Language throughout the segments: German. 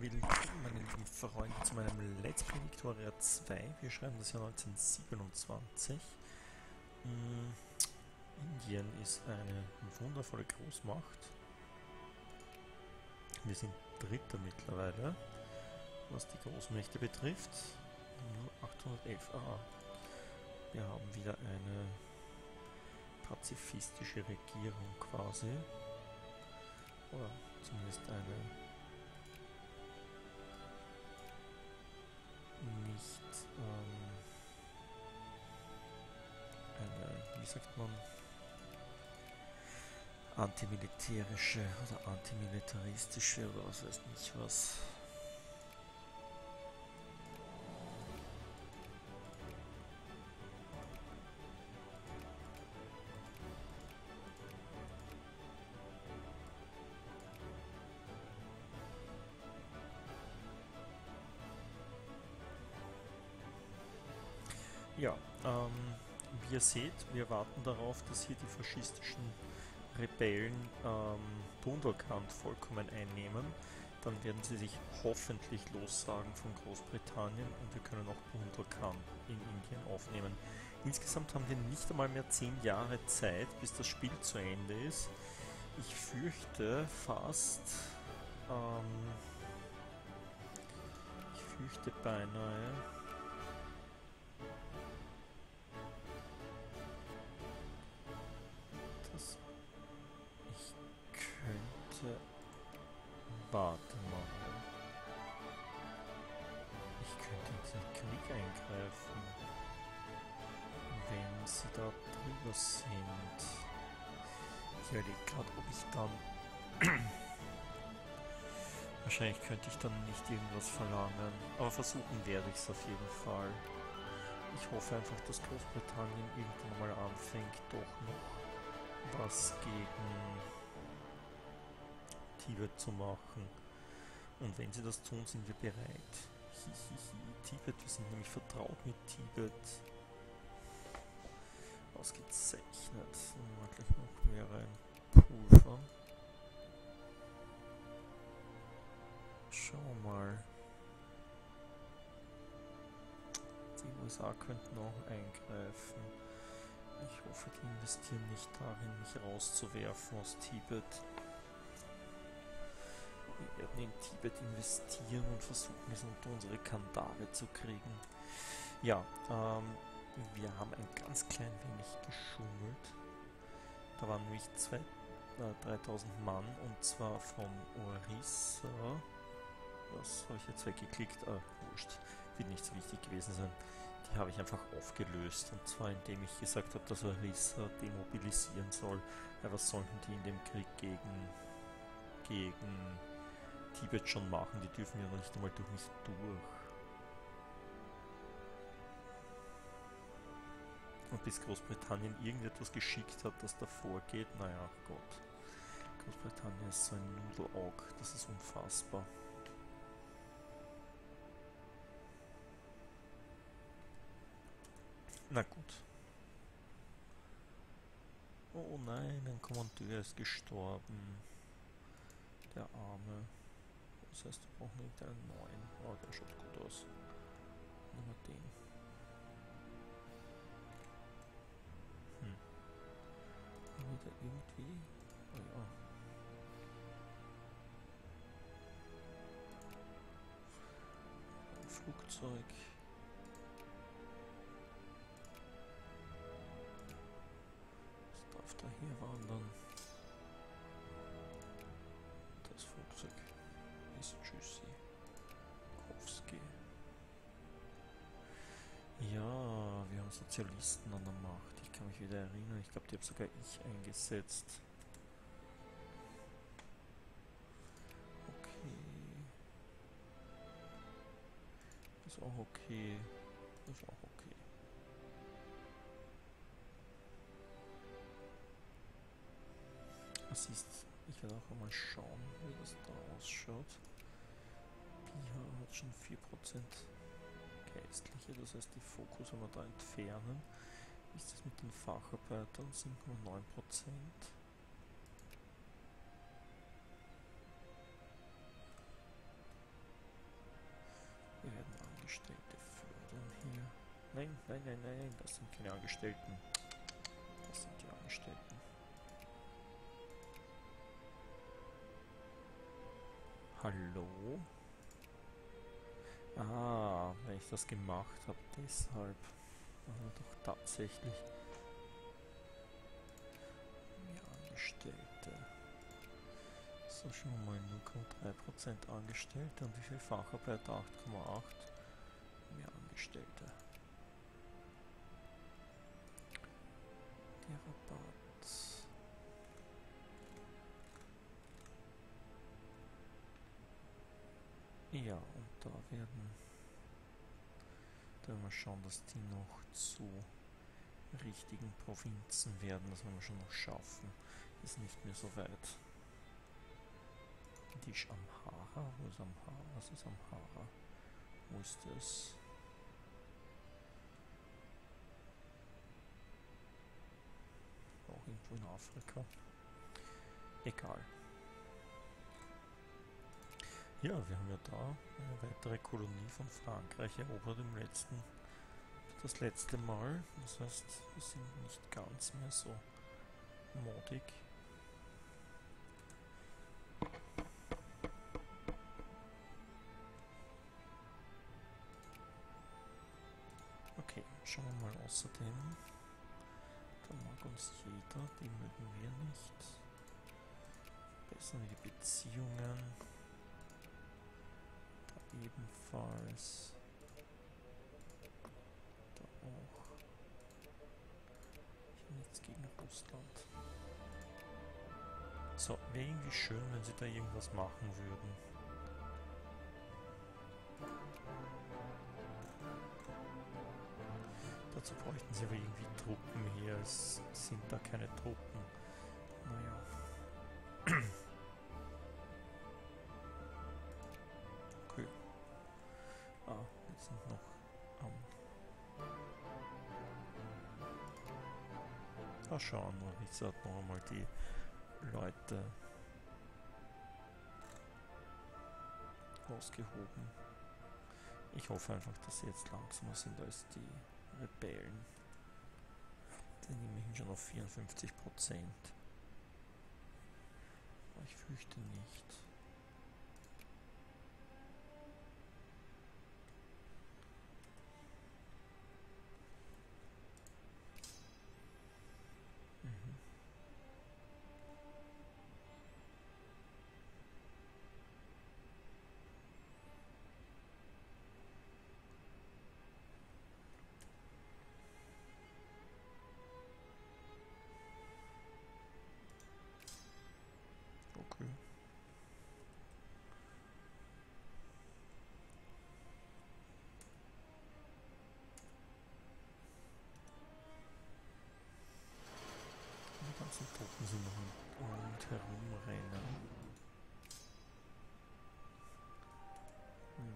Willkommen, meine lieben Freunde, zu meinem Let's Play Victoria 2. Wir schreiben das Jahr 1927. Mm, Indien ist eine wundervolle Großmacht. Wir sind Dritter mittlerweile, was die Großmächte betrifft. Nur 811 ah. Wir haben wieder eine pazifistische Regierung quasi. Oder zumindest eine nicht ähm, eine, wie sagt man, antimilitärische oder antimilitaristische oder was weiß nicht was Ja, ähm, wie ihr seht, wir warten darauf, dass hier die faschistischen Rebellen ähm, Bundelkant vollkommen einnehmen. Dann werden sie sich hoffentlich lossagen von Großbritannien und wir können auch Bundelkant in Indien aufnehmen. Insgesamt haben wir nicht einmal mehr zehn Jahre Zeit, bis das Spiel zu Ende ist. Ich fürchte fast, ähm, ich fürchte beinahe, Aber versuchen werde ich es auf jeden Fall. Ich hoffe einfach, dass Großbritannien irgendwann mal anfängt, doch noch was gegen Tibet zu machen. Und wenn sie das tun, sind wir bereit. Hihihi, Tibet, wir sind nämlich vertraut mit Tibet. Ausgezeichnet. Mal gleich noch mehr rein. Pulver. Schauen wir mal. Die USA könnten auch eingreifen. Ich hoffe, die investieren nicht darin, mich rauszuwerfen aus Tibet. Wir werden in Tibet investieren und versuchen es unter unsere Kandare zu kriegen. Ja, ähm, wir haben ein ganz klein wenig geschummelt. Da waren nämlich zwei, äh, 3000 Mann und zwar von Orissa. Was habe ich jetzt weggeklickt? Ah, wurscht. Wird nicht so wichtig gewesen sein. Die habe ich einfach aufgelöst. Und zwar indem ich gesagt habe, dass Orissa demobilisieren soll. Ja, was sollten die in dem Krieg gegen, gegen Tibet schon machen, die dürfen ja noch nicht einmal durch mich durch. Und bis Großbritannien irgendetwas geschickt hat, das davor geht, naja, Gott. Großbritannien ist so ein Nudelaug, das ist unfassbar. Na gut. Oh nein, ein Kommandeur ist gestorben. Der Arme. Das heißt, wir brauchen irgendeinen neuen. Oh, der schaut gut aus. Nehmen wir den. Hm. Da irgendwie... Oh ja. Ein Flugzeug. Da hier wandern? Das Flugzeug ist Tschüssi. Kowski. Ja, wir haben Sozialisten an der Macht. Ich kann mich wieder erinnern. Ich glaube, die habe sogar ich eingesetzt. Okay. Ist auch okay. Ist auch okay. Es ist, ich werde auch mal schauen, wie das da ausschaut. Biha hat schon 4% Geistliche, das heißt, die Fokus, wenn wir da entfernen, ist das mit den Facharbeitern 7,9%. Wir werden Angestellte fördern hier. Nein, nein, nein, nein, das sind keine Angestellten. Das sind die Angestellten. Hallo? Ah, weil ich das gemacht habe, deshalb. Also doch tatsächlich. Mehr Angestellte. So, schon mal 0,3% Angestellte und wie viel Facharbeiter? 8,8. Mehr Angestellte. Da werden da werden wir schauen, dass die noch zu richtigen Provinzen werden. Das werden wir schon noch schaffen. Ist nicht mehr so weit. Die ist Amhara? Wo ist Amhara? Was ist Amhara? Wo ist das? Auch irgendwo in Afrika. Egal. Ja, wir haben ja da eine weitere Kolonie von Frankreich erobert im letzten, das letzte Mal. Das heißt, wir sind nicht ganz mehr so modig. Okay, schauen wir mal außerdem. Da mag uns jeder, die mögen wir nicht. Bessern die Beziehungen ebenfalls. Da auch. Ich habe nichts gegen Russland. So, wäre irgendwie schön, wenn sie da irgendwas machen würden. Dazu bräuchten sie aber irgendwie Truppen hier. Es sind da keine Truppen. Gesagt, noch einmal die Leute ausgehoben. Ich hoffe einfach, dass sie jetzt langsamer sind als die Rebellen. Die sind immerhin schon auf 54 Prozent. Aber ich fürchte nicht.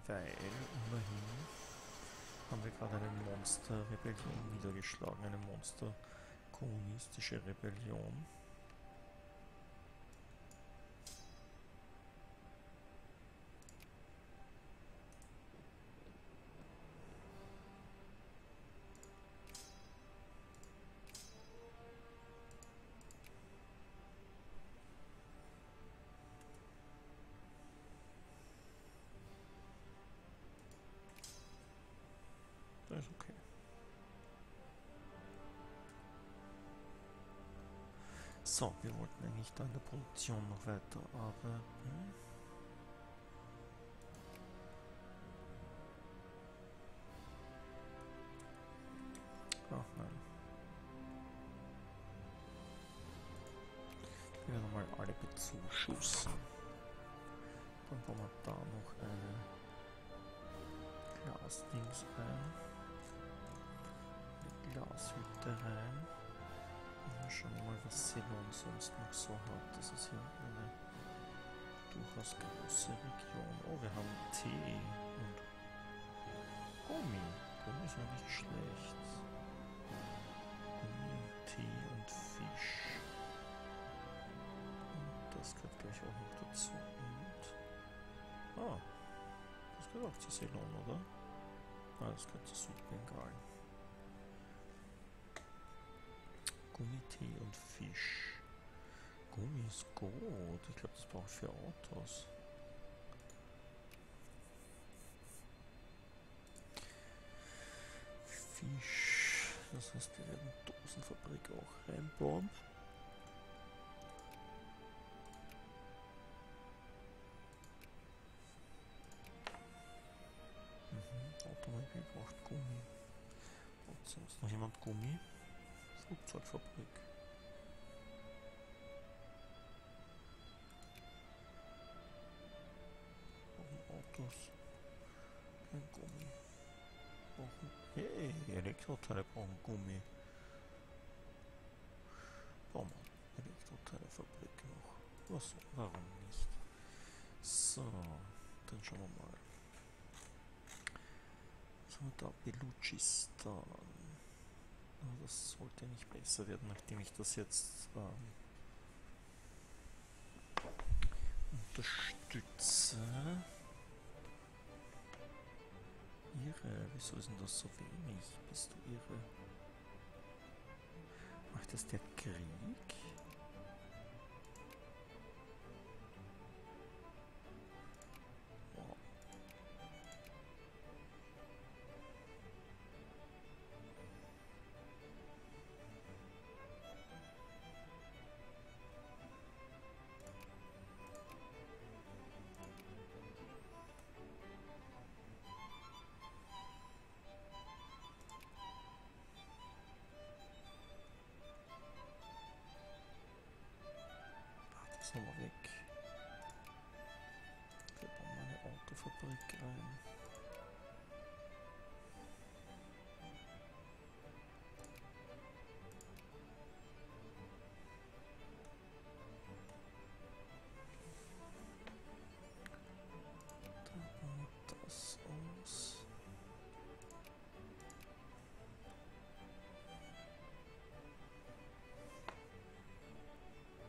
Weil immerhin haben wir gerade eine Monster-Rebellion niedergeschlagen, eine Monster-kommunistische Rebellion. So, wir wollten eigentlich da in der Produktion noch weiter arbeiten. Ach nein. Ich will nochmal alle bezuschussen. Dann bauen wir da noch eine Glasdings ein. Glashütte rein. Schauen wir mal, was Ceylon sonst noch so hat. Das ist hier eine durchaus große Region. Oh, wir haben Tee und Gummi. Gummi ist ja nicht schlecht. Gummi, Tee und Fisch. Und das gehört gleich auch noch dazu. Und ah, das gehört auch zu Ceylon, oder? Ah, das gehört zu Südbengalen. Gummi, Tee und Fisch. Gummi ist gut. Ich glaube, das brauche ich für Autos. Fisch. Das heißt, wir werden Dosenfabrik auch reinbauen. Mhm, Automobil braucht Gummi. Und sonst noch jemand Gummi? Flugzeugfabrik. Brauchen Autos. Kein Gummi. Brauchen. Hey, Elektroteile brauchen Gummi. Bauen wir Elektroteilefabrik noch. Was? Warum nicht? So, dann schauen wir mal. Was haben wir da? Beluchistan. Das sollte nicht besser werden, nachdem ich das jetzt ähm, unterstütze. Irre, wieso ist denn das so wenig? Bist du irre? Macht das der Krieg? Rein.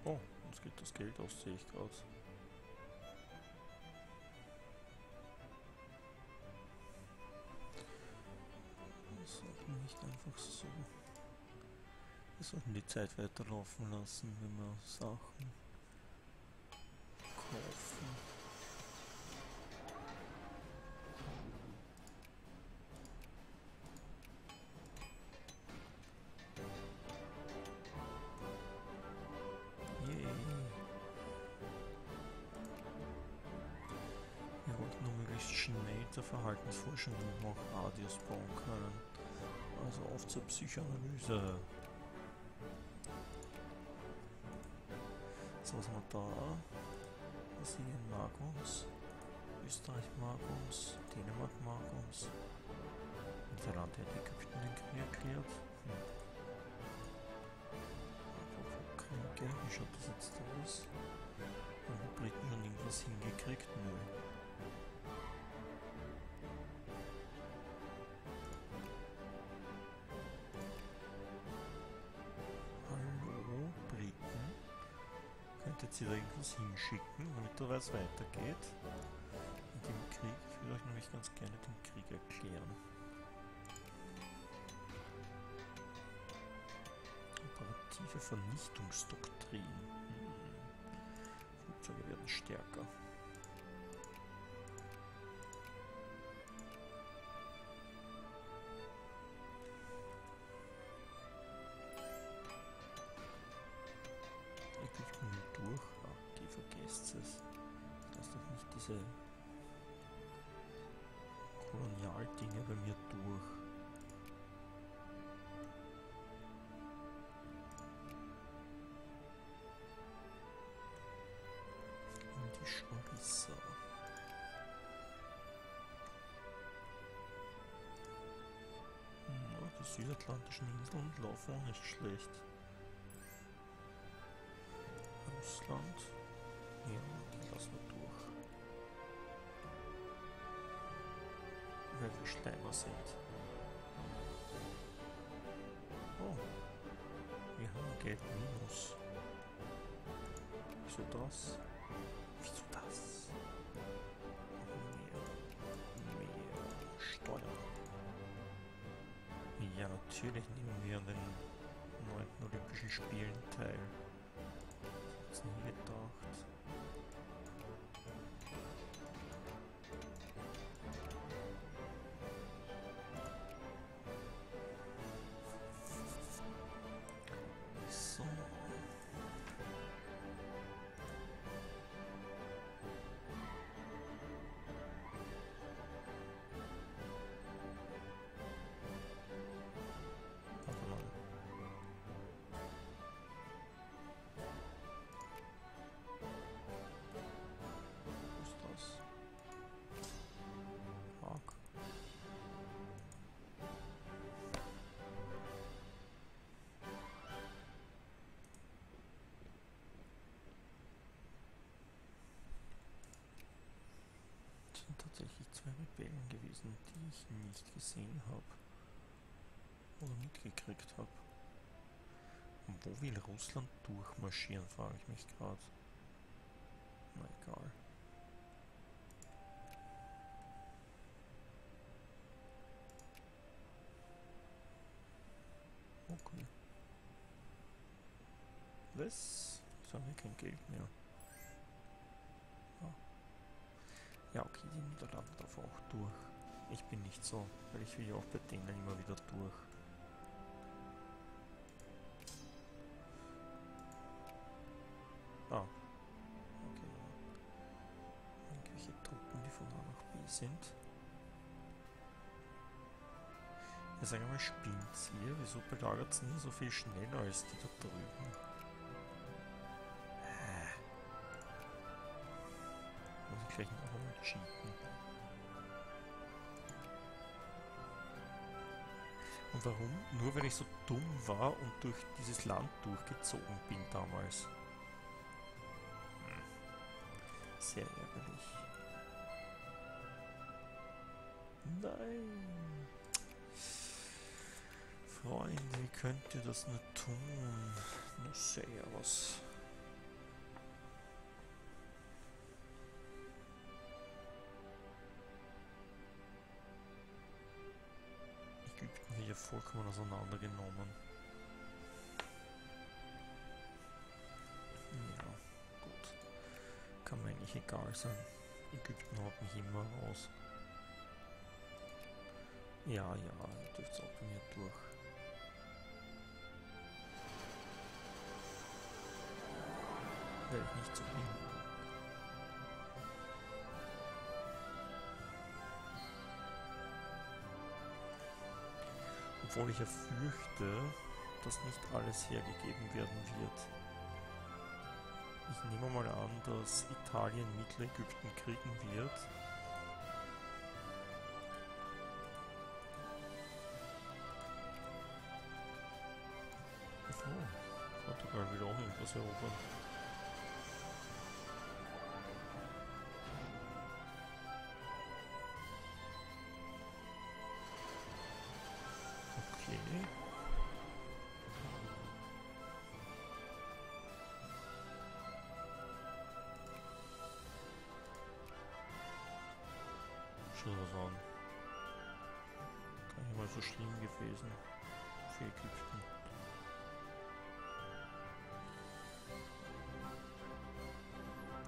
Oh, uns geht das Geld aus, sehe ich gerade. Zeit weiterlaufen lassen, wenn wir Sachen kaufen. Verhaltensforschung und noch Radius bauen können. Also auf zur Psychoanalyse. So, was haben wir da? Brasilien mag uns. Österreich mag uns. Dänemark mag uns. Niederlande hat Ägypten den Krieg erklärt. Hm. Apropos Kriege, wie schaut das jetzt aus? Haben die Briten schon irgendwas hingekriegt? Nö. Könntet ihr da irgendwas hinschicken, damit da was weitergeht? In dem Krieg, ich will euch nämlich ganz gerne den Krieg erklären. Operative Vernichtungsdoktrin. Hm. Flugzeuge werden stärker. Südatlantischen Inseln laufen nicht schlecht. Russland. Ja, die lassen wir durch. Weil wir Schleimer sind. Oh. Wir haben Geld minus. Wieso das? Natürlich nehmen wir den 9. Olympischen Spielen teil. Das nie gedacht. Sind tatsächlich zwei Rebellen gewesen, die ich nicht gesehen habe. Oder mitgekriegt habe. Wo will Russland durchmarschieren, frage ich mich gerade. Na egal. Okay. Was? Jetzt haben wir kein Geld mehr. Ah. Ja, okay, die Niederlande darf auch durch. Ich bin nicht so, weil ich will ja auch bei denen immer wieder durch. Ah. Okay. Irgendwelche Truppen, die von A nach B sind. Ja, wir mal, spinnt's ihr? Wieso belagert nie so viel schneller als die da drüben? Hä? Muss ich gleich noch cheaten. Und warum? Nur weil ich so dumm war und durch dieses Land durchgezogen bin damals. Hm. Sehr ärgerlich. Nein. Freunde, wie könnt ihr das nur tun? Na servus. Ägypten vollkommen auseinandergenommen. Ja, gut. Kann mir eigentlich egal sein. Ägypten haut mich immer raus. Ja, ja, ihr dürft auch bei mir durch. Werde ich nicht so. Obwohl ich ja fürchte, dass nicht alles hergegeben werden wird. Ich nehme mal an, dass Italien Mittelägypten kriegen wird. Oh, Portugal will auch irgendwas erobern. Schlimm gewesen für Ägypten.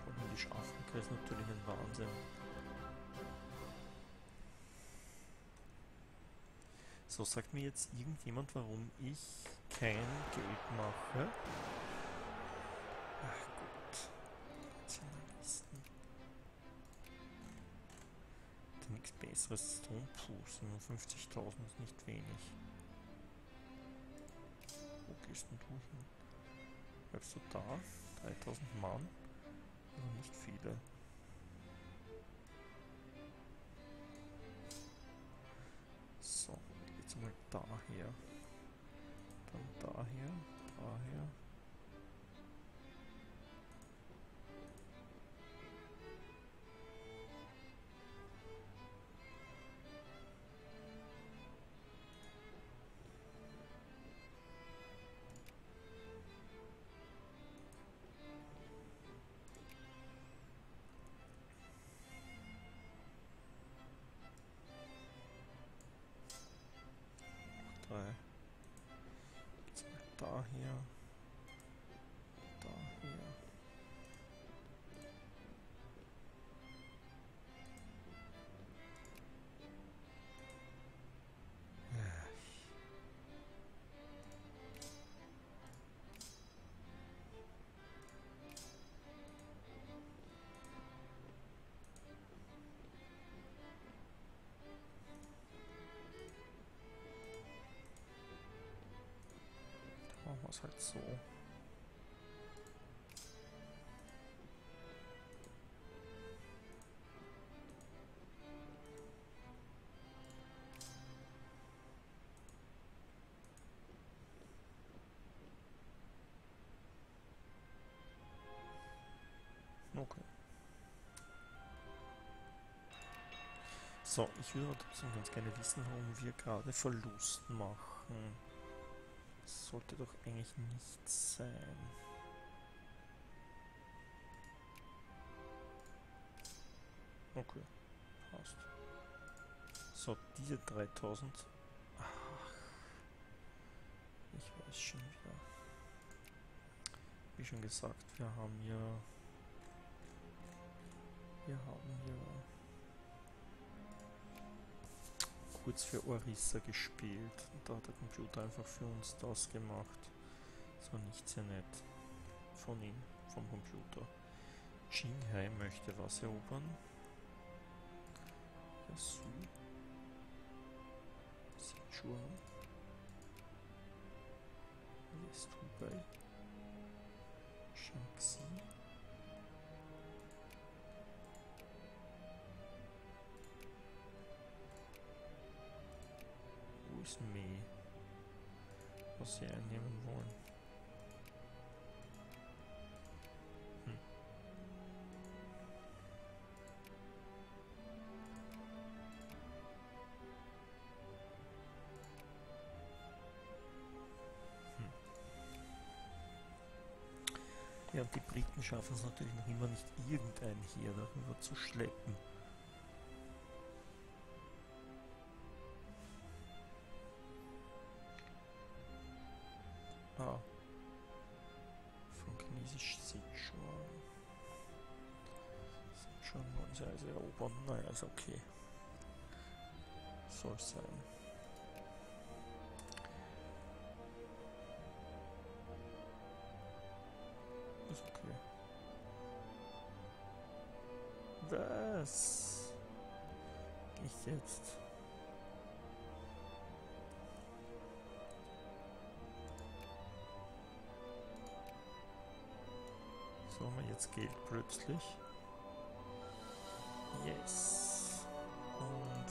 Politisch Afrika ist natürlich ein Wahnsinn. So, sagt mir jetzt irgendjemand, warum ich kein Geld mache? Zu tun. Puh, 57.000 ist nicht wenig. Wo gehst denn du hin? Bleibst du da? 3000 Mann? Aber nicht viele. So, jetzt mal daher. Dann daher. daher, wir es halt so. So, ich würde trotzdem ganz gerne wissen, warum wir gerade Verlust machen. Das sollte doch eigentlich nicht sein. Okay, passt. So, diese 3000. Ach, ich weiß schon wieder. Wie schon gesagt, wir haben ja... Wir haben ja kurz für Orissa gespielt. Und da hat der Computer einfach für uns das gemacht. Das war nicht sehr nett. Von ihm, vom Computer. Qinghai möchte was erobern. Yasu. Sichuan. West Hubei. Shaanxi. Ist Mei? Was sie einnehmen wollen. Hm. Hm. Ja, und die Briten schaffen es natürlich noch immer nicht, irgendein Heer darüber zu schleppen. Ist okay. Soll sein. Ist okay. Was? Ich jetzt? So haben wir jetzt Geld plötzlich. Yes.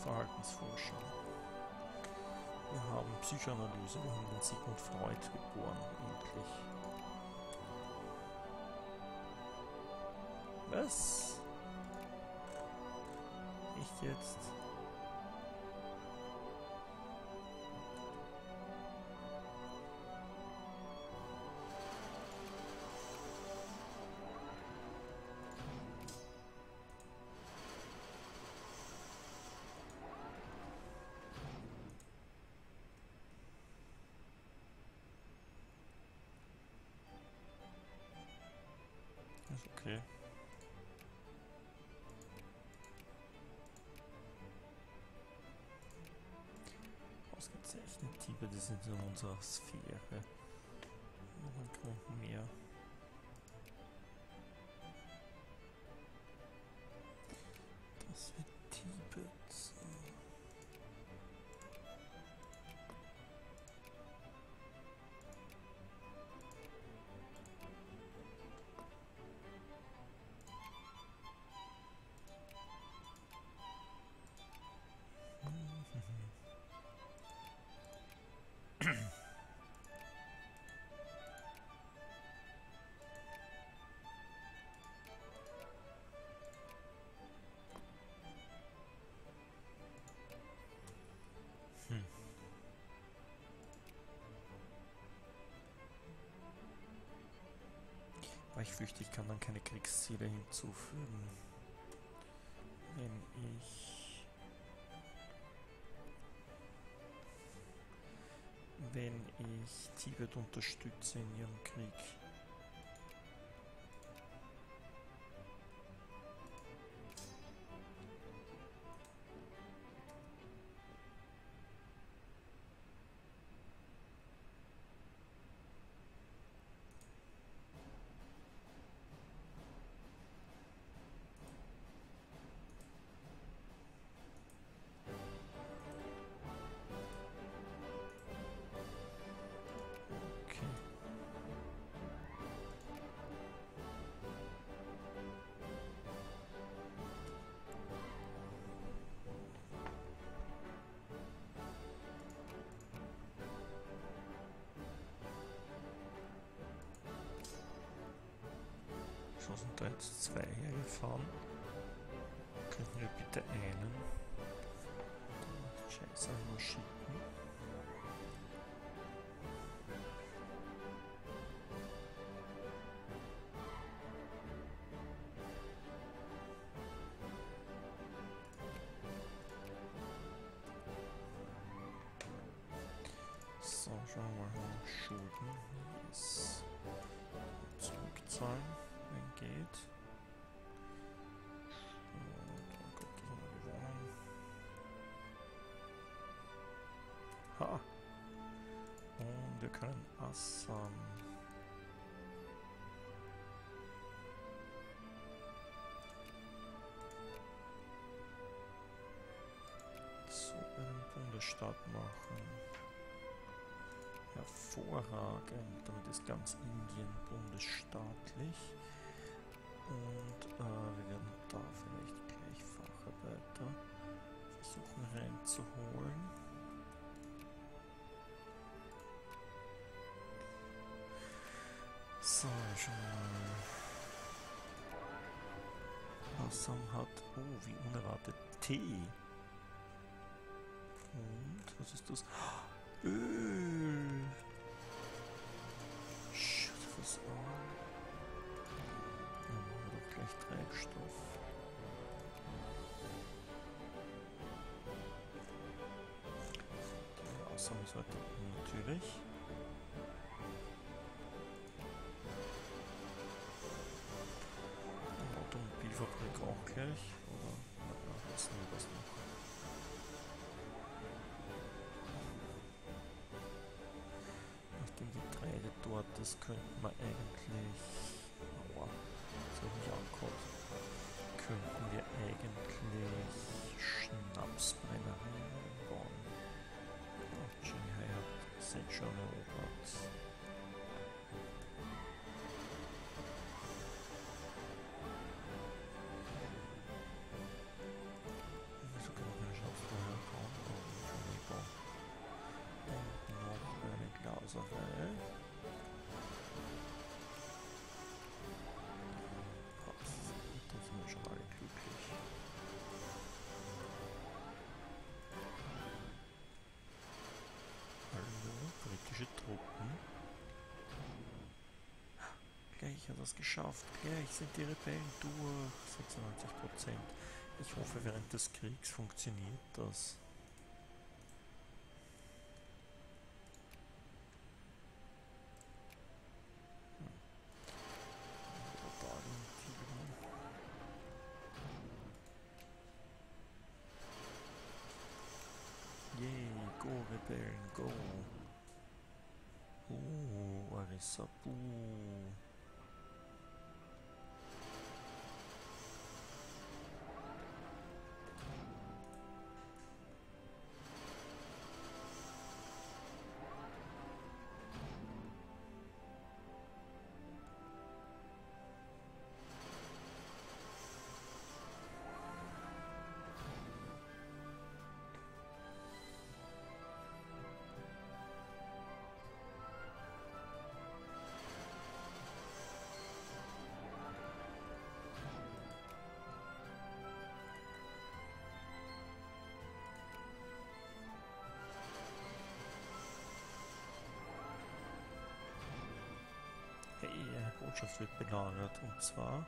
Verhaltensforschung. Wir haben Psychoanalyse, wir haben den Sigmund Freud geboren, endlich. Was? Echt jetzt? Okay. Ausgezeichnet, Tibet ist in unserer Sphäre. Noch ein Grund mehr. Ich fürchte, ich kann dann keine Kriegsziele hinzufügen. Wenn ich... wenn ich Tibet unterstütze in ihrem Krieg. Sind da jetzt zwei hergefahren. Könnten wir bitte einen Scheiße nur Bundesstaat machen. Hervorragend. Damit ist ganz Indien bundesstaatlich. Und äh, wir werden da vielleicht gleich Facharbeiter versuchen reinzuholen. So, schon mal. Assam hat, oh, wie unerwartet, Tee. Und, was ist das? Öl. Shit, was an. Dann machen wir doch gleich Treibstoff. Aussammlungsseite natürlich. Das könnten wir eigentlich. Aua, das habe ich mich angeguckt. Könnten wir eigentlich Schnapsbrennereien bauen. Oh, Shanghai hat Sechshan erobert. Wieso kann ich Gleich hat er es geschafft. Gleich sind die Rebellen durch. 96%. Ich hoffe, während des Kriegs funktioniert das. Botschaft wird belagert und zwar.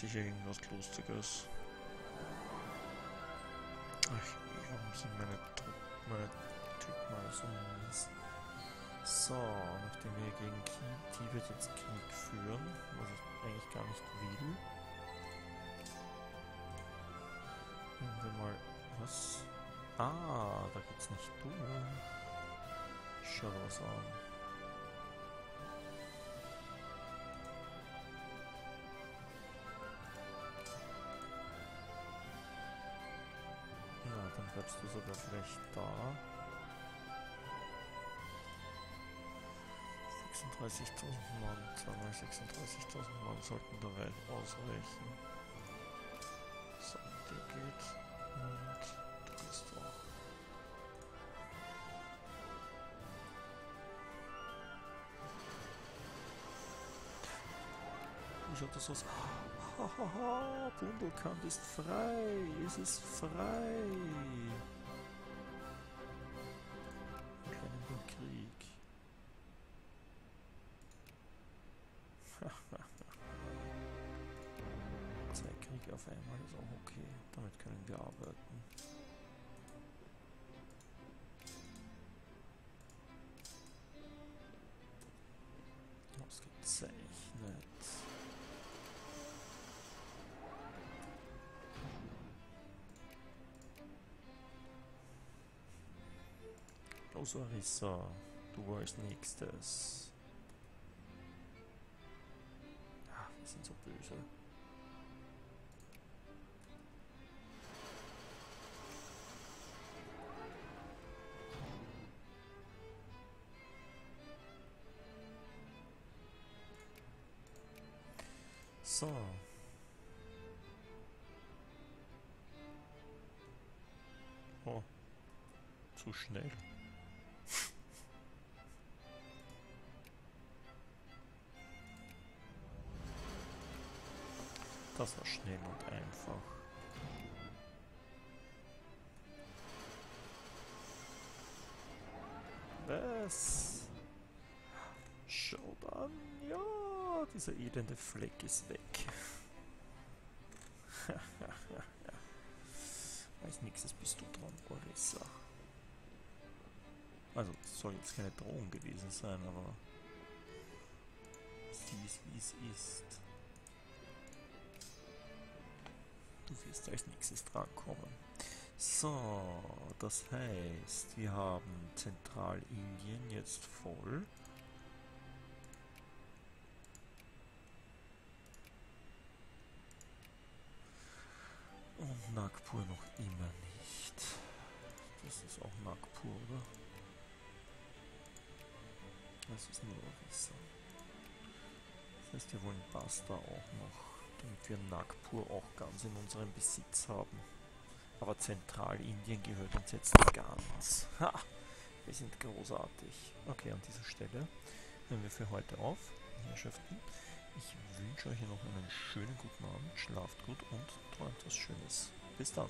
Vielleicht ergibt sich irgendwas Lustiges. Ach, warum sind meine, meine Typen alle so mies? So, nachdem wir gegen Tibet jetzt Krieg führen, was ich eigentlich gar nicht will. Nehmen wir mal was. Ah, da geht's nicht durch. Schau was an. Bleibst du sogar vielleicht da. 36.000 Mann, zweimal 36.000 Mann sollten der Welt ausreichen. So, der geht. Und du bist auch. Wie schaut das aus? Hahaha, Bundelkant ist frei. Es ist frei. Keinen Krieg. Zwei Kriege auf einmal ist auch okay. Damit können wir arbeiten. Ausgezeichnet. Los, Arissa, du als Was? Schau dann, ja, dieser elende Fleck ist weg. Als nächstes bist du dran, Orissa. Also, das soll jetzt keine Drohung gewesen sein, aber sie ist wie es ist. Du wirst als nächstes drankommen. So, das heißt, wir haben Zentralindien jetzt voll. Und Nagpur noch immer nicht. Das ist auch Nagpur, oder? Das ist nur Orissa. Das heißt, wir wollen Basta auch noch damit wir Nagpur auch ganz in unserem Besitz haben. Aber Zentralindien gehört uns jetzt ganz. Ha! Wir sind großartig. Okay, an dieser Stelle hören wir für heute auf, Herrschaften. Ich wünsche euch noch einen schönen guten Abend, schlaft gut und träumt was Schönes. Bis dann.